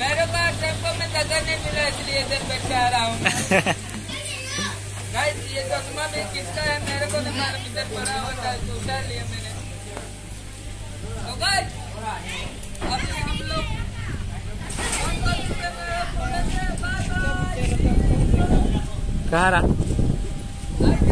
मेरे को टेंपो में जगह नहीं मिला इसलिए इधर बैठ रहा हूँ गाइस ये चश्मा भी किसका है मेरे को नहीं मालूम इधर पड़ा हुआ था तो लिया मैंने तो गाइस अभी हम लोग कहाँ रहा?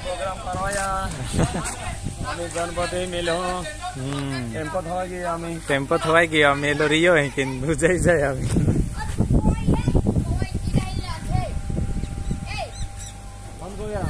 प्रोग्राम करवाया আমি গণপতি মেলো টেম্পত হয় কি আমি টেম্পত হয় কি আমি এলো রিও হ্যাঁ কিন্তু বুঝাই যাই আমি বন্ধ হয়ে